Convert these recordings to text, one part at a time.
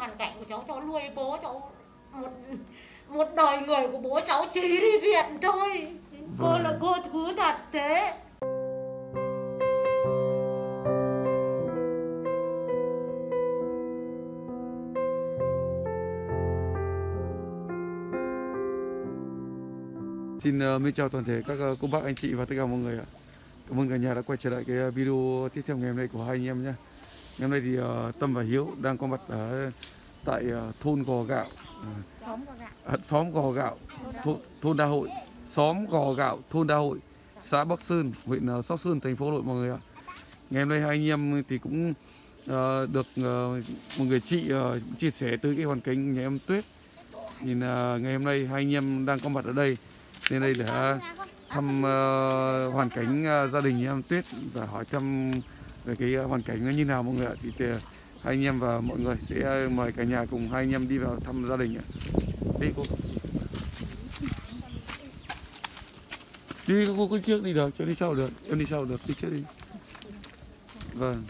hoàn cảnh của cháu cháu nuôi bố cháu một một đời người của bố cháu chỉ đi viện thôi cô Vâng. là cô thứ thật thế Xin uh, mến chào toàn thể các uh, cô bác anh chị và tất cả mọi người ạ. Cảm ơn cả nhà đã quay trở lại cái uh, video tiếp theo ngày hôm nay của hai anh em nhé. Ngày hôm nay thì uh, Tâm và Hiếu đang có mặt ở tại uh, thôn Gò Gạo, uh, à, xóm Gò Gạo, thôn, thôn Đa Hội, xóm Gò Gạo, thôn Đa Hội, xã Bắc Sơn, huyện uh, Sóc Sơn, thành phố Hà Nội mọi người ạ. Ngày hôm nay hai anh em thì cũng uh, được uh, một người chị uh, chia sẻ tới cái hoàn cảnh nhà em Tuyết. Nhìn uh, ngày hôm nay hai anh em đang có mặt ở đây. Nên đây để thăm ờ, hoàn cảnh ờ, gia đình em Tuyết và hỏi thăm về cái ờ, hoàn cảnh nó như nào mọi người ạ. Thì, thì hai anh em và mọi người sẽ ờ, mời cả nhà cùng hai anh em đi vào thăm gia đình ạ. Đi cô. Đi cô cứ trước đi được, cho đi sau được, em đi sau được, đi trước đi. Vâng.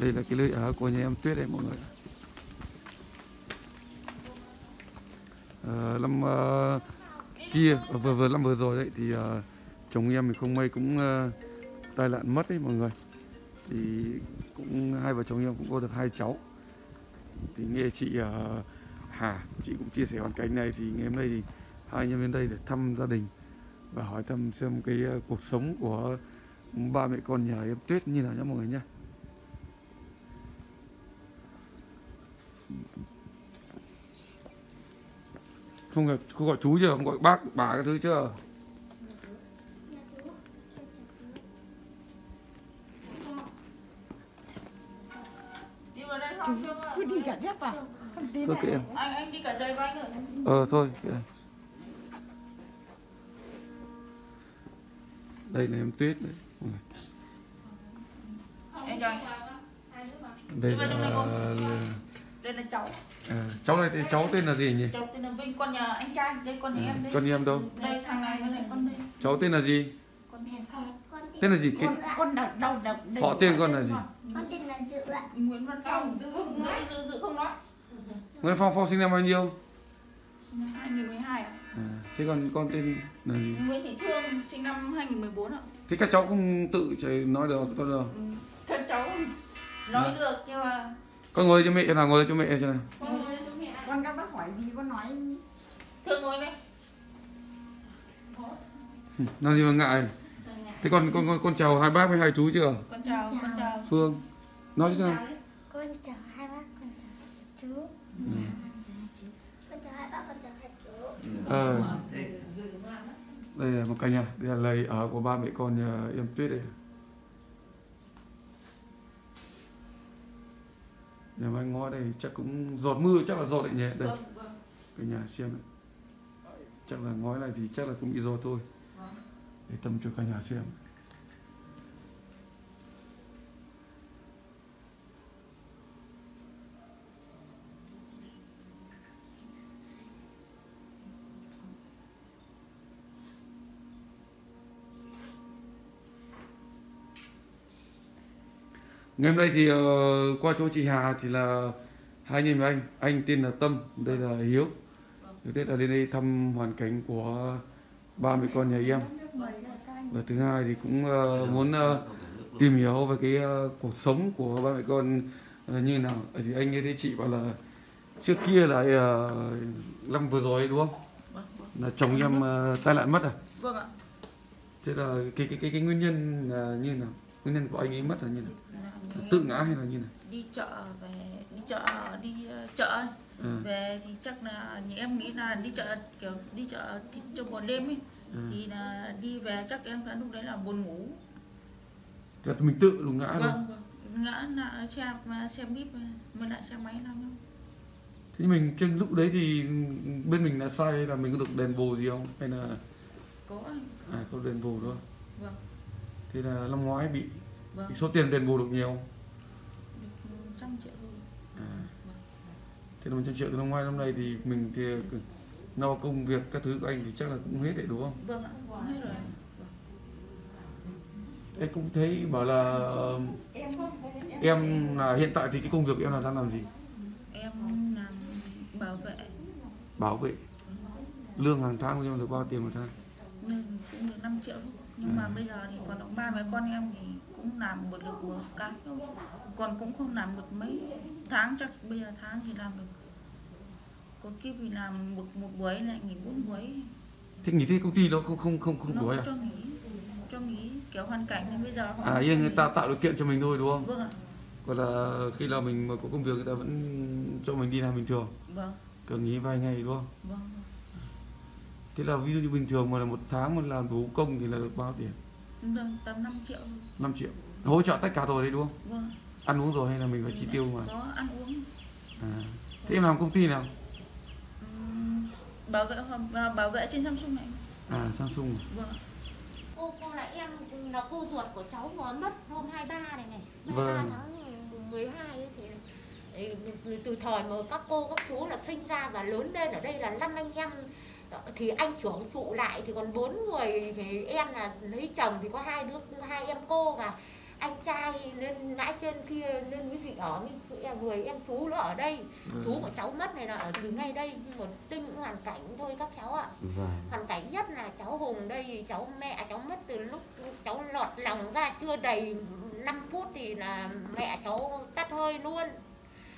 Đây là cái lưỡi ở của nhà em Tuyết đấy mọi người. Ờ, năm uh, kia ờ, vừa vừa năm vừa rồi đấy thì uh, chồng em thì không may cũng uh, tai nạn mất đấy mọi người. Thì cũng hai vợ chồng em cũng có được hai cháu. Thì nghe chị uh, Hà chị cũng chia sẻ hoàn cảnh này thì ngày hôm nay thì hai anh em đến đây để thăm gia đình và hỏi thăm xem cái uh, cuộc sống của ba mẹ con nhà em Tuyết như nào nhé mọi người nhé không gọi không gọi chú chưa? Không gọi bác bà cái thứ chưa? Đi vào đây không chưa cứ đi cả dép thôi kệ em. Anh anh đi cả giày với anh rồi. Ờ thôi kệ đây là em tuyết đấy đây là đây là cháu à, cháu này thì cháu tên là gì nhỉ? Cháu tên là Vinh con nhà anh trai đây con nhà à, em đây. con em đâu? Đây thằng này với lại con đây. Cháu tên là gì? Con hèn phạt tên là gì? Cái con đầu đầu đầu đây. Họ tên con là gì? Con tên là Dự ạ. Nguyễn Văn Phong. Giữ giữ giữ giữ không nói. Nguyễn Phong Phong sinh năm bao nhiêu? Sinh năm 2012 ạ. À, thế còn con tên là gì? Nguyễn Thị Thương sinh năm 2014 ạ. Thế các cháu không tự nói được con được Ừ, thật cháu nói Dạ. được nhưng mà con ngồi cho mẹ nào ngồi cho mẹ cho nào. Con các bác hỏi gì con nói. Thương ngồi đây làm gì mà ngại? Thế con con con, con chào hai bác với hai chú chưa? Con chào con chào. Phương nói chứ sao? Con chào hai bác, con chào chú. Ừ. Con chào hai bác, con chào hai chú. Ờ. đây là một căn nhà đây là lời ở của ba mẹ con nhà em tuyết đây nhà mai ngó đây chắc cũng giọt mưa chắc là giọt đấy nhỉ? Đây vâng vâng. cả nhà xem đấy. chắc là ngói này thì chắc là cũng bị giọt thôi. Để tâm cho cả nhà xem ngày hôm nay thì ờ, qua chỗ chị Hà thì là hai anh em với anh. Anh tên là Tâm đây là Hiếu. Thứ nhất là đến đây thăm hoàn cảnh của ba mẹ con nhà em. Và thứ hai thì cũng ờ, muốn ờ, tìm hiểu về cái ờ, cuộc sống của ba mẹ con ờ, như nào. Thì anh nghe thấy chị bảo là trước kia là ờ, năm vừa rồi đúng không? Là chồng em ờ, tai nạn mất à? Vâng ạ. Thế là cái cái cái cái nguyên nhân là như nào? Nguyên nhân của anh ấy mất là như nào? Như tự ngã hay là như nào? đi chợ về đi chợ đi ờ, chợ ấy. à, về thì chắc là như em nghĩ là đi chợ kiểu đi chợ thịt cho buổi đêm ấy à. thì là đi về chắc em đã lúc đấy là buồn ngủ. Là mình tự lúc ngã vâng vâng. Ngã là xe xe bíp mà lại xe máy nào đâu. Thế mình trên lúc đấy thì bên mình là sai hay là mình có được đền bù gì không? Hay là có anh. À có đền bù thôi. Vâng. Thế là năm ngoái bị vâng. Thì số tiền đền bù được nhiều được trăm triệu thôi. À. thế là 100 triệu từ năm ngoái năm nay thì mình thì lo công việc các thứ của anh thì chắc là cũng hết đấy đúng không? Vâng ạ cũng hết rồi. Vâng. em cũng thấy bảo là em là hiện tại thì cái công việc em là đang làm gì? Em làm bảo vệ. Bảo vệ? Lương hàng tháng của em được bao tiền một tháng? Nên cũng được 5 triệu thôi. nhưng mà bây giờ thì còn đóng ba mấy con em thì cũng làm một được một cái thôi. Còn cũng không làm được mấy tháng chắc bây giờ tháng thì làm được. Có kiếp thì làm một một buổi lại nghỉ bốn buổi. Thế nghỉ thế công ty nó không không không không nó đuổi à? cho nghỉ cho nghỉ kiểu hoàn cảnh thì bây giờ họ à ý là người ta tạo điều kiện cho mình thôi đúng không? Vâng ạ. Còn là khi là mình mà có công việc người ta vẫn cho mình đi làm bình thường? Vâng. Cần nghỉ vài ngày đúng không? Vâng. Thế là ví dụ như bình thường mà là một tháng mà làm đủ công thì là được bao tiền vâng tầm 5 triệu thôi. 5 triệu. Hỗ trợ tất cả rồi đấy đúng không? Vâng. Ăn uống rồi hay là mình phải chi tiêu mà? Có ăn uống. À. thế em làm công ty nào? Ừm, bảo vệ à, bảo vệ trên Samsung này. À Samsung vâng. Ạ. cô cô là em là cô ruột của cháu mà mất hôm 23 này này. 23 Vâng. tháng 12 ấy thì thì từ thời mà các cô các chú là sinh ra và lớn lên ở đây là năm anh em thì anh trưởng trụ lại thì còn bốn người thì em là lấy chồng thì có hai đứa hai em cô và anh trai lên nãy trên kia lên cái gì ở với em- người em chú nó ở đây. Chú vâng của cháu mất này là ở từ ngay đây nhưng mà tinh hoàn cảnh thôi các cháu ạ. Vâng. Hoàn cảnh nhất là cháu Hùng đây cháu mẹ cháu mất từ lúc cháu lọt lòng ra chưa đầy 5 phút thì là mẹ cháu tắt hơi luôn.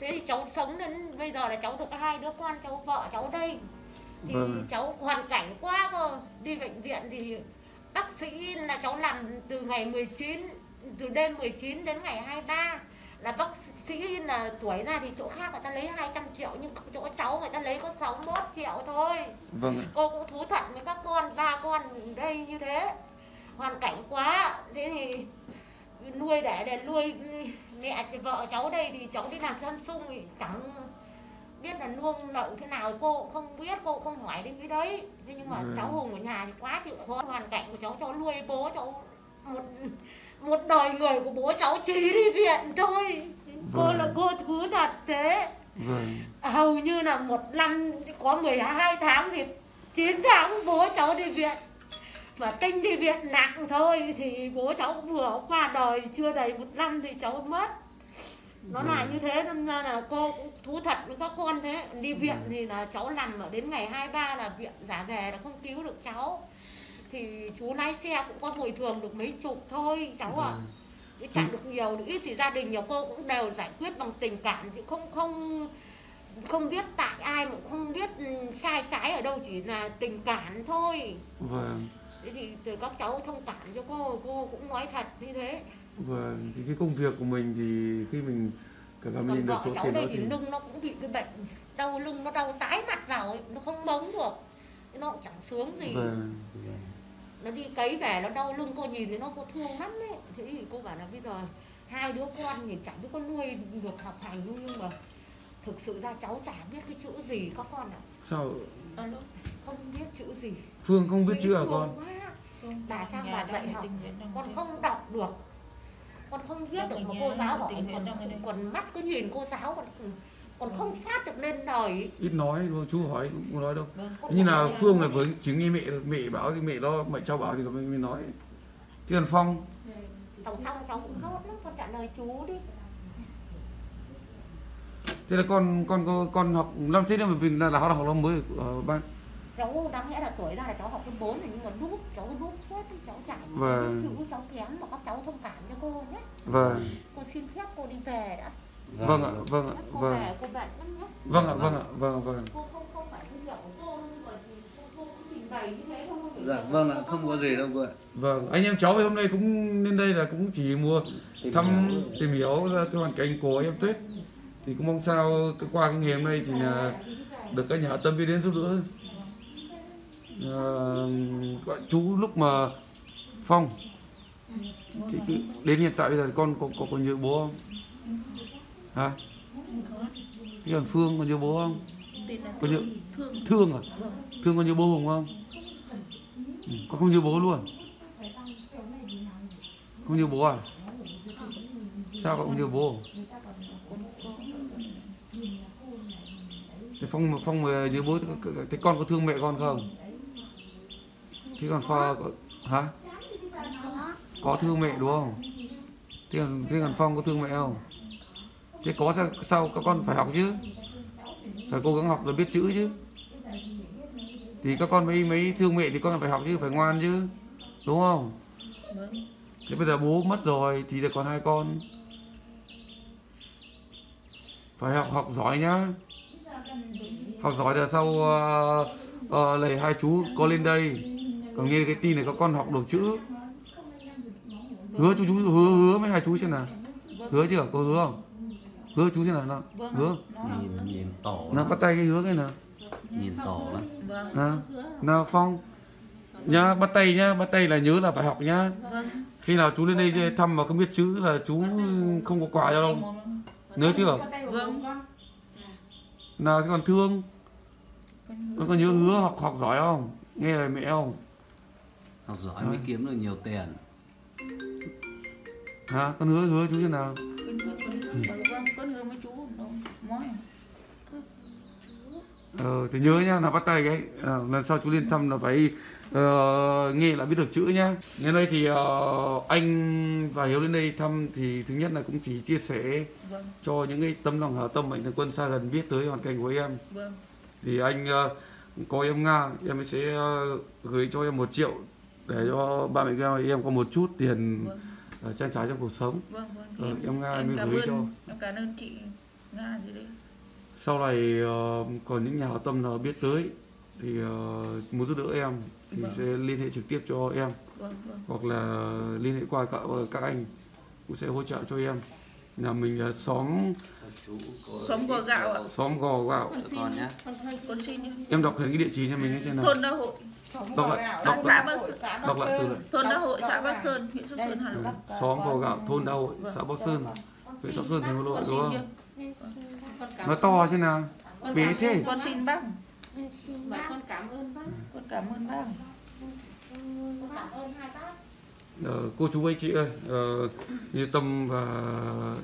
Thế thì cháu sống đến bây giờ là cháu được hai đứa con cháu vợ cháu đây thì Vâng. cháu hoàn cảnh quá cơ. Đi bệnh viện thì bác sĩ là cháu làm từ ngày 19 từ đêm 19 đến ngày 23 là bác sĩ là tuổi ra thì chỗ khác người ta lấy 200 triệu nhưng chỗ cháu người ta lấy có 61 triệu thôi. Vâng cô cũng thú thật với các con ba con đây như thế. Hoàn cảnh quá thế thì nuôi để để nuôi mẹ vợ cháu đây thì cháu đi làm Samsung thì chẳng biết là nuông nợ thế nào cô cũng không biết cô cũng không hỏi đến cái đấy. Thế nhưng mà Ừ. cháu hùng ở nhà thì quá chịu khó hoàn cảnh của cháu cháu nuôi bố cháu một một đời người của bố cháu chỉ đi viện thôi. Cô Vâng. là cô thú thật thế. Vâng. Hầu như là một năm có 12 tháng thì 9 tháng bố cháu đi viện. Mà tinh đi viện nặng thôi thì bố cháu vừa qua đời chưa đầy một năm thì cháu mất nó là như thế nên ra là cô cũng thú thật với các con thế. Đi viện thì là cháu nằm ở đến ngày 23 là viện giả về là không cứu được cháu. Thì chú lái xe cũng có bồi thường được mấy chục thôi cháu ạ. Chứ chẳng được nhiều được ít thì gia đình nhà cô cũng đều giải quyết bằng tình cảm chứ không không không biết tại ai mà không biết ừ, sai trái ở đâu chỉ là tình cảm thôi. Vâng thế thì từ các cháu thông cảm cho cô cô cũng nói thật như thế. Vâng thì cái công việc của mình thì khi mình cả còn mình nhận được số cháu tiền đó đây thì thì lưng nó cũng bị cái bệnh đau lưng nó đau tái mặt vào ấy, nó không bóng được. Nó cũng chẳng sướng gì. Vâng nó đi cấy về nó đau lưng cô nhìn thì nó có thương lắm đấy. Thế thì cô bảo là bây giờ hai đứa con thì chẳng biết có nuôi được học hành nhưng mà thực sự ra cháu chả biết cái chữ gì các con ạ. Sao? Alo không biết chữ gì. Phương không biết chữ à con? quá. Vâng, bà sang bà dạy học con không đọc được. Con không viết được mà cô giáo hỏi nguyện, còn còn mắt cứ nhìn cô giáo còn còn không phát được lên lời ít nói thôi chú hỏi cũng không nói đâu. Vâng Con như bảo là Phương là với chỉ nghe mẹ mẹ bảo thì mẹ đó mẹ cháu bảo thì mình mới nói. Thế còn Phong? Thằng Phong cháu cũng khóc lắm con trả lời chú đi. Thế là con con con, con học năm thế nên mình là, là học năm mới ở ban cháu đáng lẽ là tuổi ra là cháu học lớp 4 rồi nhưng mà núp cháu núp suốt cháu chả Vâng. chữ cháu kém mà các cháu thông cảm cho cô nhé. Vâng. Cô xin phép cô đi về đã. Vâng ạ vâng ạ vâng. về cô bận lắm nhé. Vâng ạ vâng ạ vâng vâng cô không không phải cái việc của cô nhưng mà thì cô, cô cũng trình bày như thế thôi. Không phải Dạ vâng ạ, không có gì đâu cô ạ. vâng anh em cháu hôm nay cũng lên đây là cũng chỉ mua thăm tìm hiểu ra cái hoàn cảnh của em Tuyết. Thì cũng mong sao cái- qua cái ngày hôm nay thì là được các nhà hảo tâm biết đến giúp đỡ Ờ, gọi chú lúc mà Phong. Thì đến hiện tại bây giờ con có có, có nhớ bố không? Hả? Thế còn Phương có nhớ bố không? Có nhớ- thương thương à? Thương có nhớ bố Hùng không? Ừ, con không nhớ bố luôn? Không nhớ bố à? Sao con không nhớ bố? Thế Phong Phong mà nhớ bố thế- thế con có thương mẹ con không? Thế còn Phong có, hả? Có. thương mẹ đúng không? Thế còn thế còn phong có thương mẹ không? Thế có sao, sao các con phải học chứ? Phải cố gắng học là biết chữ chứ. Thì các con mới mấy thương mẹ thì con phải học chứ phải ngoan chứ. Đúng không? Thế bây giờ bố mất rồi thì được còn hai con. Phải học học giỏi nhá. Học giỏi là sau ờ, ờ, uh, uh, lấy hai chú có lên đây còn nghe cái tin này các con học được chữ. Hứa chú chú hứa hứa với hai chú xem nào. Hứa chưa? Có hứa không? Hứa chú xem nào nào vâng hứa. Nhìn nhìn tổ nào bắt tay cái hứa cái nào. Nhìn tổ lắm. Vâng. Nào nào phong. Nhá bắt tay nhá bắt tay là nhớ là phải học nhá. Vâng. Khi nào chú lên đây thăm mà không biết chữ là chú không có quà cho đâu. Nhớ chưa? Vâng. Nào thế còn thương? Con con có nhớ hứa học học giỏi không? Nghe lời mẹ không học giỏi mới kiếm được nhiều tiền. Hả? Con hứa hứa chú thế nào. Vâng vâng con người mấy chú đâu nói ờ thì nhớ nhá là bắt tay cái ờ, lần sau chú lên thăm là phải ờ, nghe là biết được chữ nhá. Ngày nay thì ờ, anh và hiếu lên đây thăm thì thứ nhất là cũng chỉ chia sẻ vâng. cho những cái tấm lòng hảo tâm mạnh thường quân xa gần biết tới hoàn cảnh của em. Vâng. Thì anh ờ, có em Nga em sẽ ờ, gửi cho em một triệu để cho ba mẹ em em có một chút tiền vâng. ờ, trang trải trong cuộc sống. Vâng vâng. Ờ, em Nga cảm gửi ơn cho. em cảm ơn chị nga gì đấy. Sau này ờ, còn những nhà hảo tâm nào biết tới thì ờ, muốn giúp đỡ em thì Vâng. sẽ liên hệ trực tiếp cho em. Vâng vâng. Hoặc là liên hệ qua các các anh cũng sẽ hỗ trợ cho em nhà mình là xóm xóm gò gạo ạ. Xóm gò gạo. Con nhá. con xin nhá. Em đọc cái địa chỉ cho mình xem nào. Thôn đa hội. Đọc lại đọc xã lại. Bắc Sơn đọc lại từ lại thôn đa hội xã Bắc Sơn huyện Sóc Sơn Hà Nội. Xóm gò gạo thôn đa hội xã Bắc Sơn. Huyện Sóc Sơn thành phố Hà Nội con đúng không? nói to xem nào. Bé thế. con xin bác. Con xin Và bác. con cảm ơn bác. Con cảm ơn bác. Con cảm ơn hai bác Ờ, cô chú anh chị ơi uh, như tâm và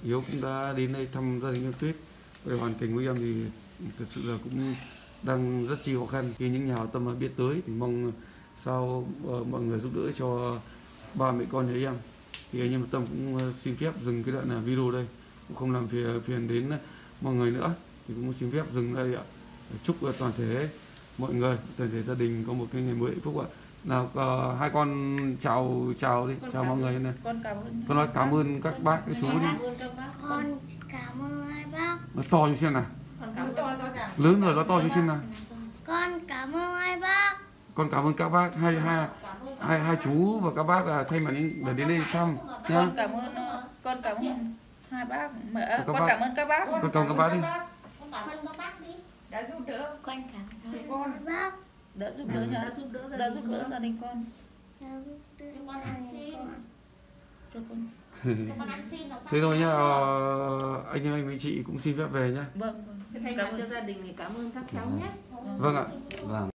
hiếu cũng đã đến đây thăm gia đình em tuyết. Về hoàn cảnh của em thì thật sự là cũng đang rất chi khó khăn. Khi những nhà hảo tâm mà biết tới thì mong sao uh, mọi người giúp đỡ cho ba mẹ con nhà em. Thì anh em tâm cũng xin phép dừng cái đoạn là video đây. Cũng không làm phiền phiền đến mọi người nữa. Thì cũng xin phép dừng đây ạ. Chúc toàn thể mọi người toàn thể gia đình có một cái ngày mới hạnh phúc ạ nào ờ, hai con chào chào đi chào mọi người này con cảm ơn con nói cảm ơn các bác các chú đi cảm ơn các bác Con cảm ơn hai bác nó to như xem nào con cảm ơn lớn rồi nó to như xem nào Con cảm ơn hai bác con cảm ơn các bác hai hai hai hai chú và các bác là thay mặt để đến đây thăm nhá con cảm ơn ờ, con cảm ơn hai bác mẹ à, Các con cảm ơn các bác con cảm ơn các bác đi con cảm ơn các bác đi đã giúp đỡ Con cảm ơn hai bác đã giúp đỡ nhà đã giúp đỡ gia đã giúp đỡ gia đình con. Cho con ăn xin. cho con. Thế thôi nhá ờ, anh em anh mấy chị cũng xin phép về nhá. Vâng. Vâng cảm ơn cho gia đình thì cảm ơn các cháu nhé. Vâng ạ. Vâng